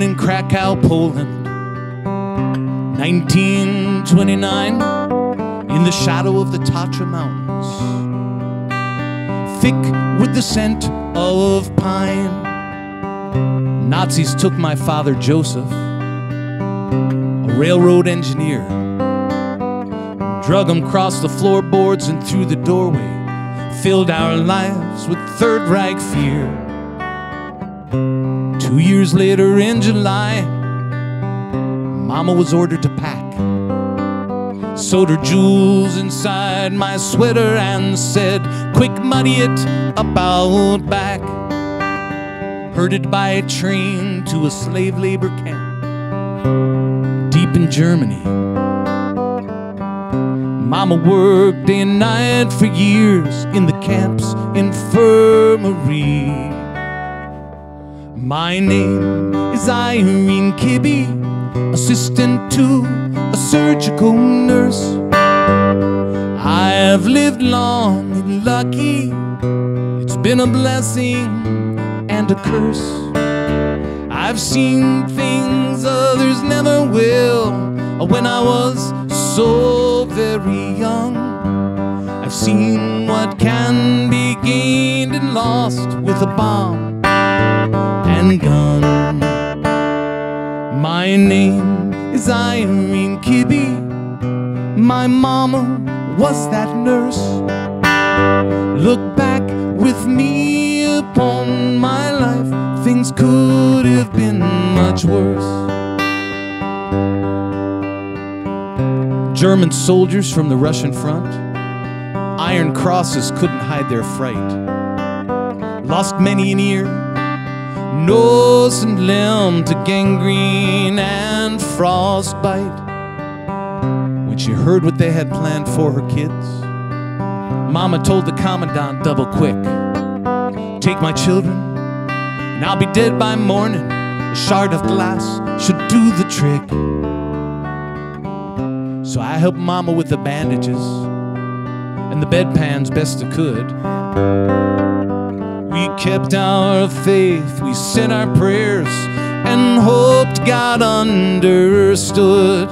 Born in Krakow, Poland, 1929, in the shadow of the Tatra Mountains, thick with the scent of pine. Nazis took my father Joseph, a railroad engineer, drug him across the floorboards and through the doorway, filled our lives with Third Reich fear. Two years later in July, Mama was ordered to pack. Sewed her jewels inside my sweater and said, Quick, muddy it about back. Herded by a train to a slave labor camp deep in Germany. Mama worked day and night for years in the camp's infirmary. My name is Irene Kibbe, assistant to a surgical nurse. I have lived long and lucky, it's been a blessing and a curse. I've seen things others never will when I was so very young. I've seen what can be gained and lost with a bomb and gun. My name is Irene Kibbe. My mama was that nurse. Look back with me upon my life, things could have been much worse. German soldiers from the Russian front, iron crosses couldn't hide their fright. Lost many an ear, nose and limb to gangrene and frostbite. When she heard what they had planned for her kids, Mama told the commandant double quick Take my children, and I'll be dead by morning. A shard of glass should do the trick. So I helped Mama with the bandages and the bedpans best I could. We kept our faith, we said our prayers, and hoped God understood.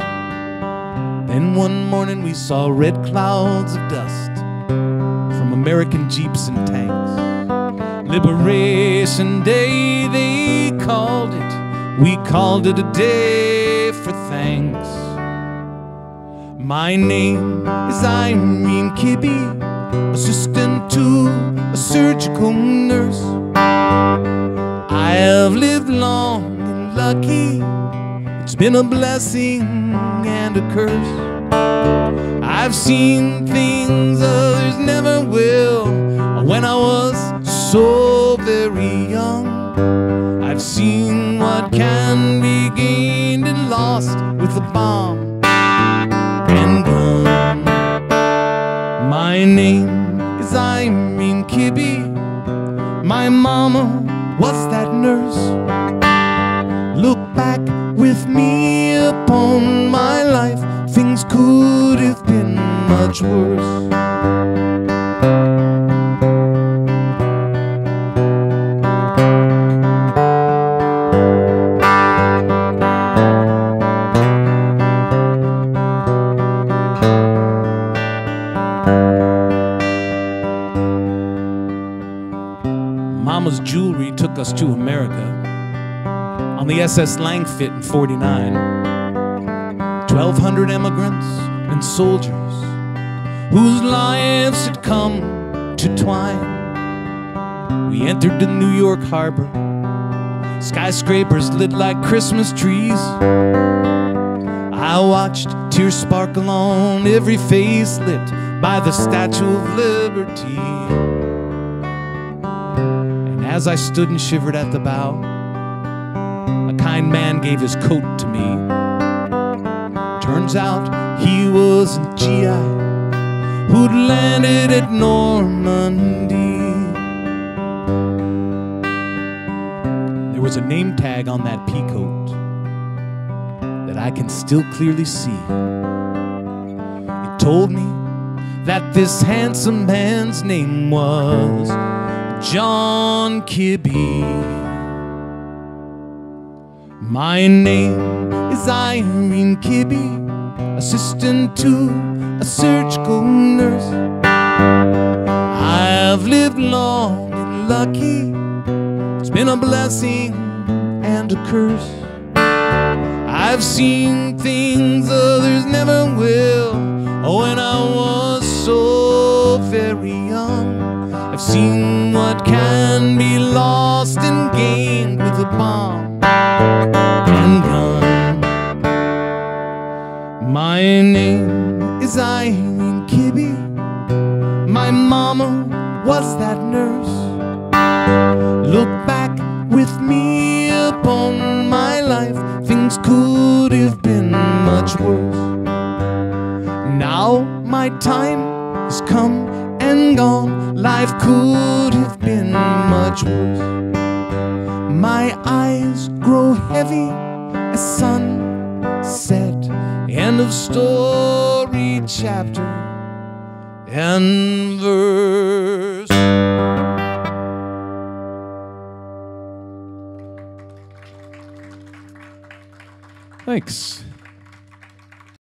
Then one morning we saw red clouds of dust from American jeeps and tanks. Liberation Day, they called it. We called it a day for thanks. My name is Irene Kibbe, assistant to a surgical nurse. I have lived long and lucky. It's been a blessing and a curse. I've seen things others never will. When I was so very young, I've seen what can be gained and lost with a bomb was that nurse. Look back with me upon my life. Things could have been much worse. Mama's jewelry us to America on the SS Langfitt in 49. 1,200 immigrants and soldiers whose lives had come to twine. We entered the New York harbor, skyscrapers lit like Christmas trees. I watched tears sparkle on every face lit by the Statue of Liberty. As I stood and shivered at the bow, a kind man gave his coat to me. Turns out he was a GI who'd landed at Normandy. There was a name tag on that peacoat that I can still clearly see. It told me that this handsome man's name was John Kibbe. My name is Irene Kibbe, assistant to a surgical nurse. I have lived long and lucky. It's been a blessing and a curse. I've seen things others never will. Oh, when I was so very young, I've seen what can be lost and gained with a bomb and gun. My name is Irene Kibbe. My mama was that nurse. Look back with me upon my life. Things could have been much worse. Now my time has come and gone. Life could have been My eyes grow heavy as sunset. End of story, chapter and verse. Thanks.